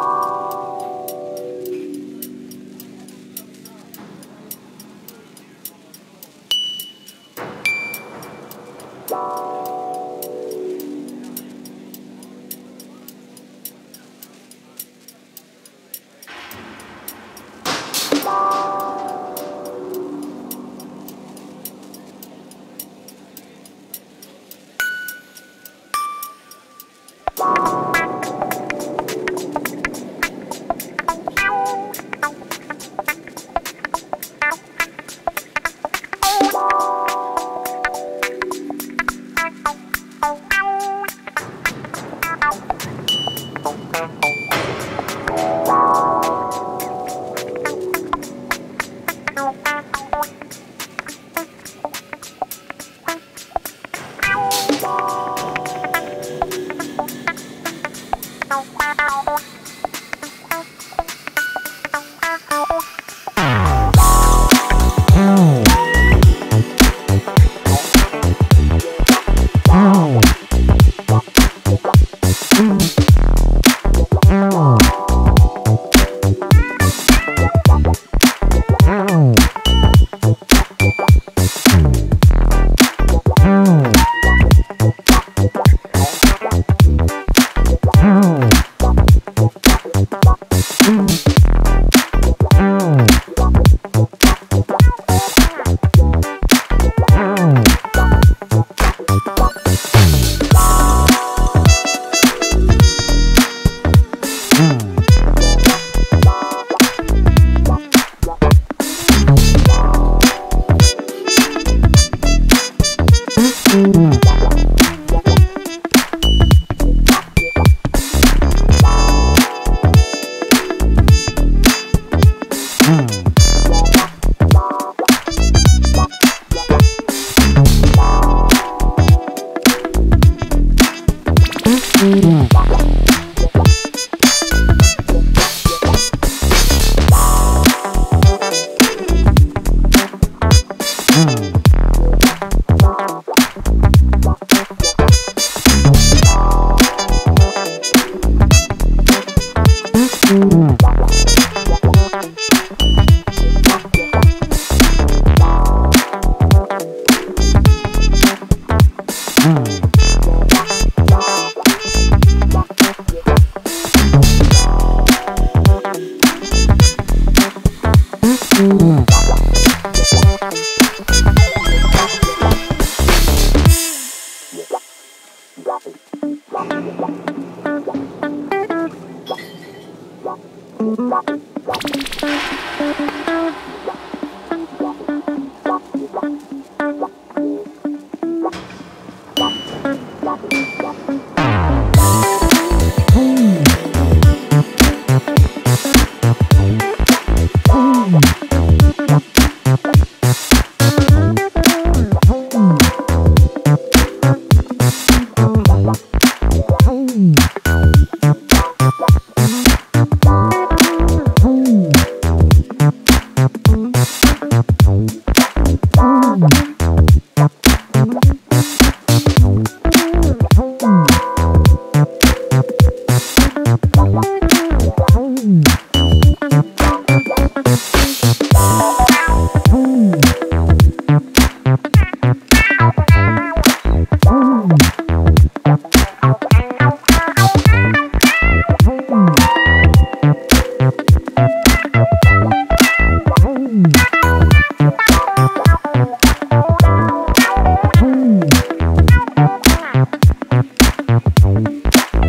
you Bye. Mm.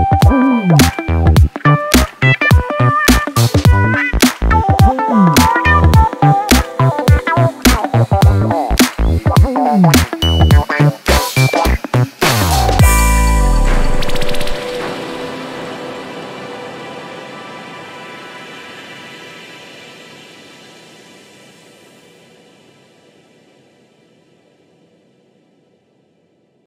Ooh.